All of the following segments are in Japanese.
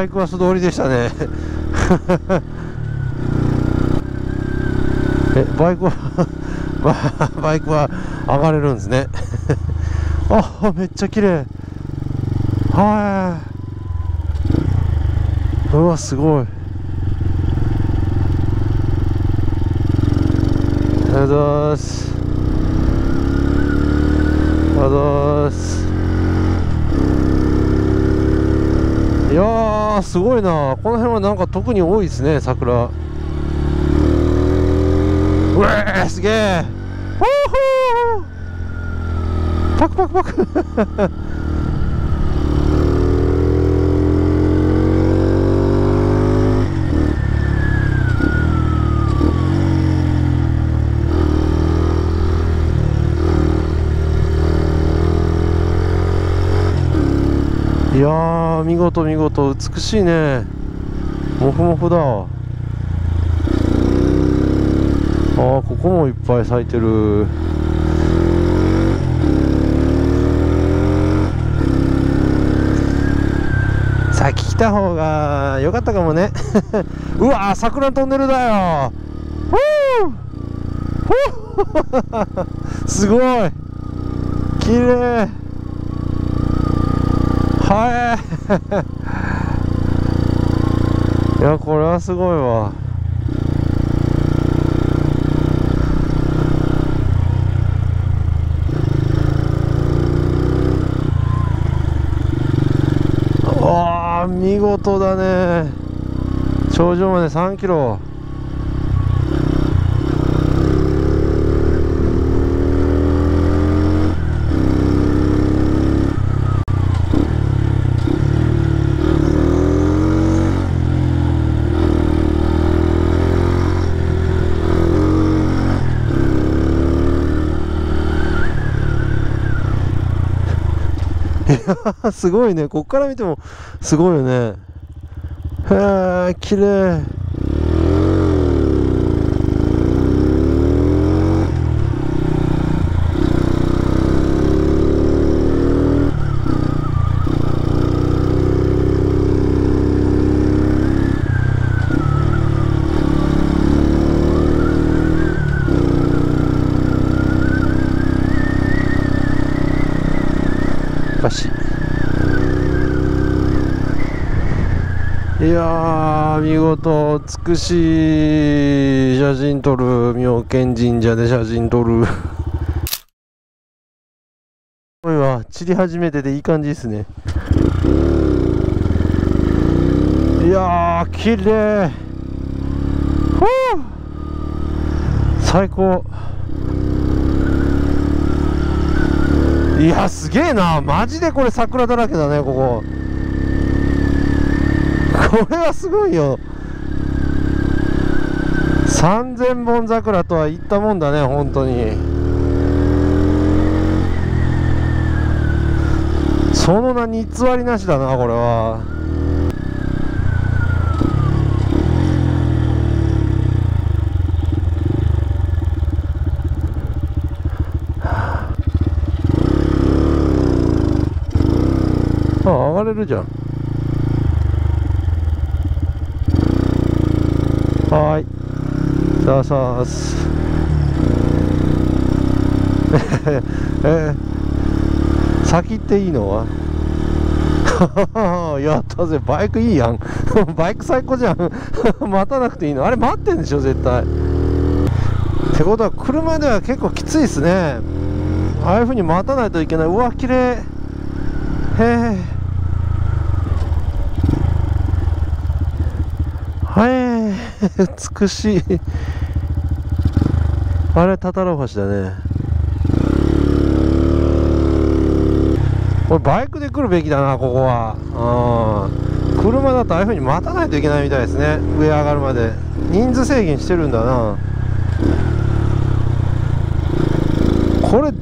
バイクは素通りでしたね。えバイクは バイクは上がれるんですね。あめっちゃ綺麗。はい。うわすごい。ありがとうございます。ありがとうございます。いやーすごいな。この辺はなんか特に多いですね桜。うわすげえパクパクパク。いやー見事見事。美しいね。モフモフだ。あーここもいっぱい咲いてる。先来た方が良かったかもね。うわー桜トンネルだよ。ふうふうすごい。綺麗。はい。いやこれはすごいわ。あ見事だね。頂上まで3キロ。すごいね。こっから見てもすごいよね。へえ綺麗かしい見事美しい写真撮る妙見神社で写真撮る。これは散り始めてていい感じですね。いやー綺麗。ふ最高。いやすげえな。マジでこれ桜だらけだねここ。これはすごいよ。3000本桜とは言ったもんだね本当に。その名に偽りなしだなこれはあ上がれるじゃん。はい。さあさあす。えー、先行っていいの？は やったぜ。バイクいいやん。バイク最高じゃん。待たなくていいの？あれ待ってんでしょ？絶対。ってことは車では結構きついですね。ああいうふうに待たないといけない。うわ綺麗。へえ。美しい。あれタタラオ橋だね。これバイクで来るべきだなここは。うん。車だとああいうふうに待たないといけないみたいですね。上上がるまで。人数制限してるんだな。これ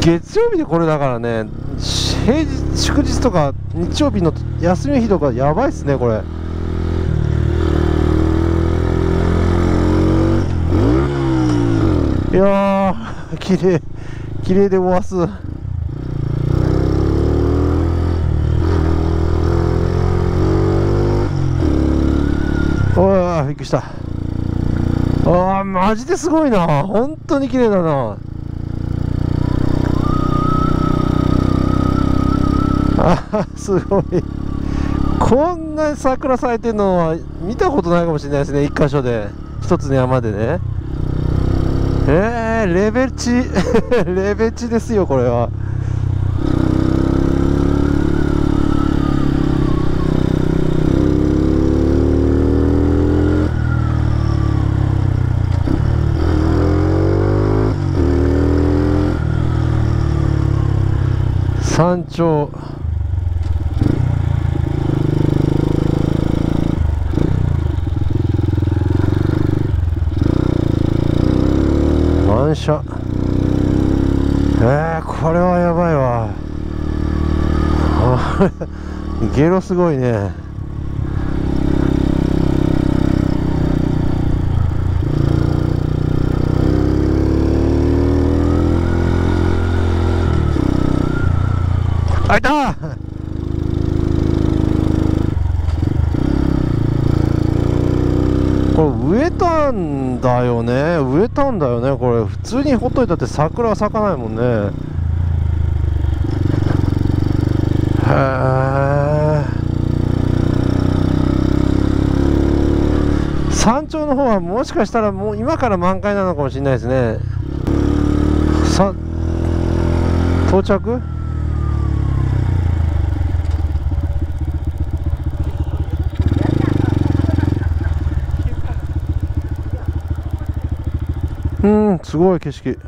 月曜日でこれだからね。平日祝日とか日曜日の休みの日とかやばいっすねこれ。いやー綺麗綺麗で終わす。わびっくりした。ああマジですごいな。本当に綺麗だな。あすごい。こんな桜咲いてるのは見たことないかもしれないですね。一箇所で。一つの山でね。えー、レベチ。レベチですよこれは。山頂。満車えー、これはやばいわ。ゲロすごいねあいたこれ植えたんだよね。植えたんだよね。これ普通にほっといたって桜は咲かないもんね。へえ山頂の方はもしかしたらもう今から満開なのかもしれないですね。さ到着？すごい景色。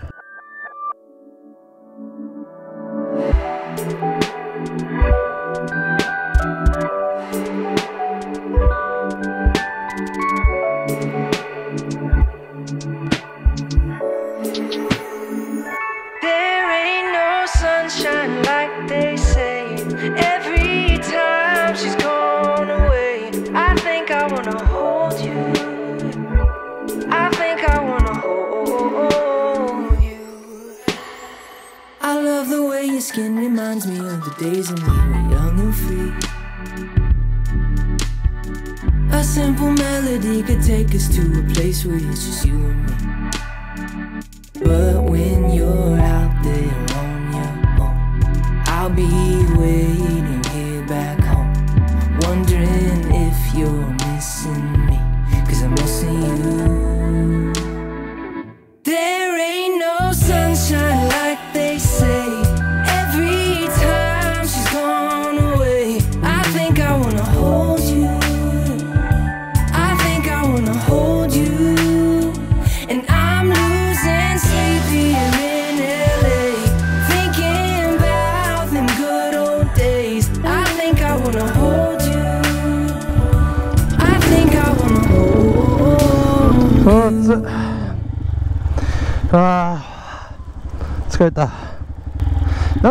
days when we were young and free. A simple melody could take us to a place where it's just you and me. But when you're out there on your own, I'll be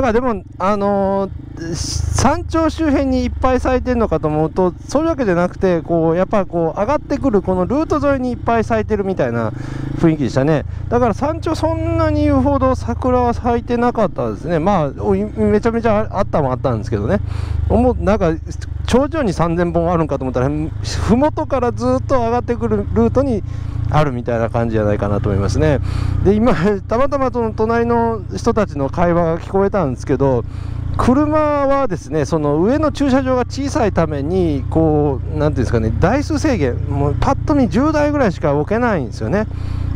まあでもあのー、山頂周辺にいっぱい咲いてるのかと思うとそういうわけじゃなくてこうやっぱこう上がってくるこのルート沿いにいっぱい咲いてるみたいな雰囲気でしたね。だから山頂そんなに言うほど桜は咲いてなかったですね。まあめちゃめちゃあったもあったんですけどね。思なんか頂上に3000本あるんかと思ったら麓からずっと上がってくるルートにあるみたいな感じじゃないかなと思いますね。で今たまたまその隣の人たちの会話が聞こえたんですけど車はですねその上の駐車場が小さいためにこう何ていうんですかね台数制限もうパッと見10台ぐらいしか置けないんですよね。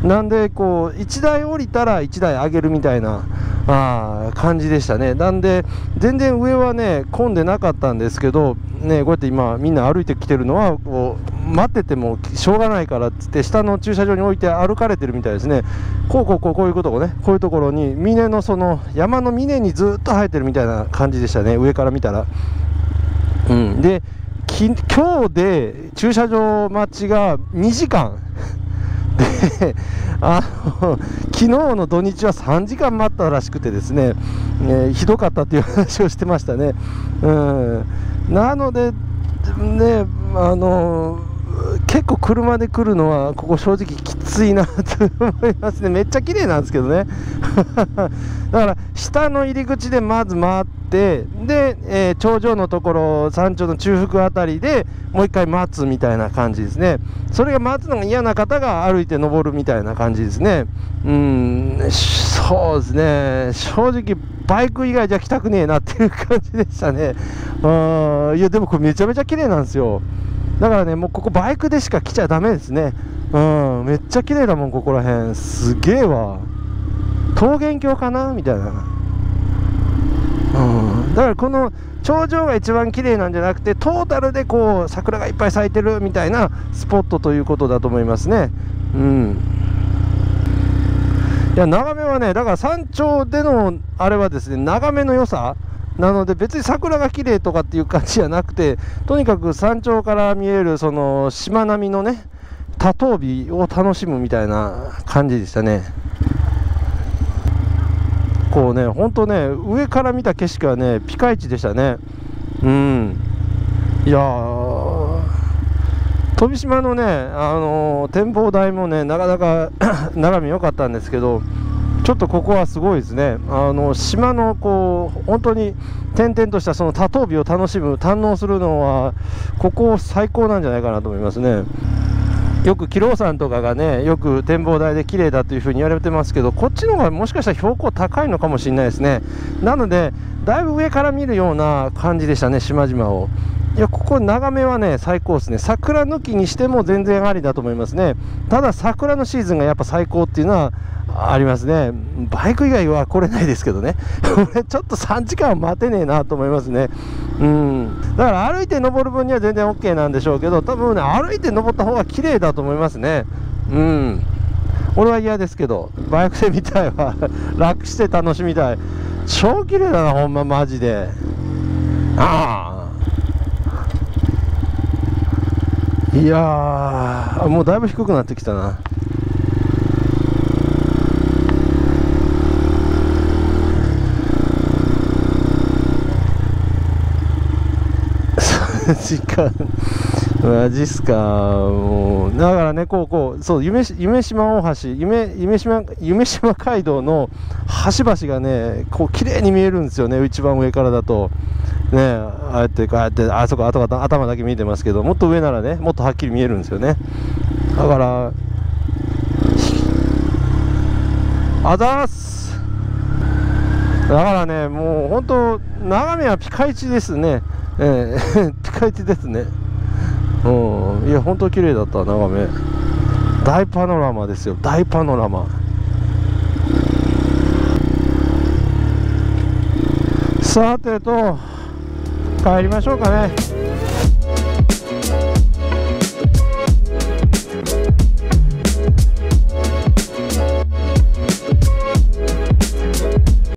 なんでこう1台降りたら1台上げるみたいなあ感じでしたね。なんで全然上はね混んでなかったんですけどねこうやって今みんな歩いてきてるのはこう待っててもしょうがないからっつって下の駐車場に置いて歩かれてるみたいですね。こうこうこうこういうことをねこういうところに峰のその山の峰にずっと生えてるみたいな感じでしたね。上から見たら。うん。で今日で駐車場待ちが2時間。で あの昨日の土日は3時間待ったらしくてですね、えー、ひどかったという話をしてましたね。うん、なので、ね、あの結構車で来るのはここ正直きついなと思いますね。めっちゃ綺麗なんですけどね。だから下の入り口でまず回ってで、えー、頂上のところ山頂の中腹あたりでもう一回待つみたいな感じですね。それが待つのが嫌な方が歩いて登るみたいな感じですね。うんそうですね。正直バイク以外じゃ来たくねえなっていう感じでしたね。うんいやでもこれめちゃめちゃ綺麗なんですよ。だからねもうここバイクでしか来ちゃダメですね。うんめっちゃ綺麗だもんここら辺。すげえわ。桃源郷かな？みたいな。うん。だからこの頂上が一番綺麗なんじゃなくてトータルでこう桜がいっぱい咲いてるみたいなスポットということだと思いますね。うん。いや眺めはねだから山頂でのあれはですね眺めの良さ。なので別に桜が綺麗とかっていう感じじゃなくてとにかく山頂から見えるその島並みのね多頭美を楽しむみたいな感じでしたね。こうね本当ね上から見た景色はねピカイチでしたね。うん。いや飛島のね、あのー、展望台もねなかなか 眺め良かったんですけどちょっとここはすごいですね、あの島のこう本当に点々としたその多頭美を楽しむ、堪能するのは、ここ最高なんじゃないかなと思いますね。よくロ山とかがね、よく展望台で綺麗だというふうに言われてますけど、こっちの方がもしかしたら標高高いのかもしれないですね。なので、だいぶ上から見るような感じでしたね、島々を。いや、ここ眺めはね、最高ですね。桜抜きにしても全然ありだと思いますね。ただ、桜のシーズンがやっぱ最高っていうのは、ありますね。バイク以外は来れないですけどね。これちょっと3時間は待てねえなと思いますね。うん。だから歩いて登る分には全然 OK なんでしょうけど、多分ね、歩いて登った方が綺麗だと思いますね。うん。俺は嫌ですけど、バイクで見たいわ。楽して楽しみたい。超綺麗だな、ほんま、マジで。ああ。いやー、もうだいぶ低くなってきたな。時 間マジっすかもうだからねこうこうそう夢夢島大橋夢夢島夢島街道の端々がねこう綺麗に見えるんですよね一番上からだとねああやってこうやってあそこ頭頭だけ見えてますけどもっと上ならねもっとはっきり見えるんですよね。だからあざーす。だからねもう本当眺めはピカイチですね。ええ ピカイチですね。うんいや本当綺麗だった眺め。大パノラマですよ。大パノラマ。さてと帰りましょうかね。